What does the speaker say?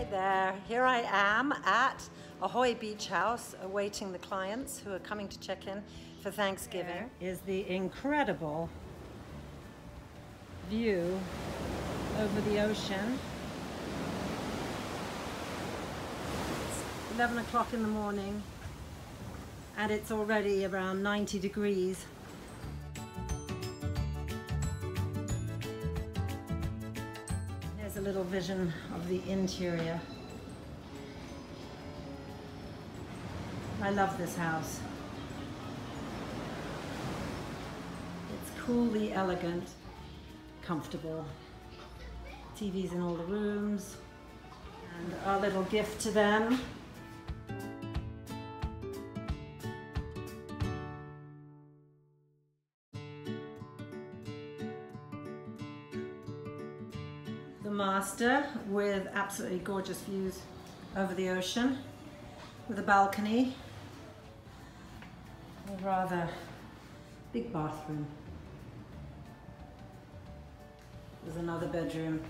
Hi there, here I am at Ahoy Beach House awaiting the clients who are coming to check in for Thanksgiving. There is the incredible view over the ocean. It's 11 o'clock in the morning and it's already around 90 degrees. A little vision of the interior. I love this house. It's coolly elegant, comfortable. TVs in all the rooms. And our little gift to them. The master with absolutely gorgeous views over the ocean with a balcony a rather big bathroom. There's another bedroom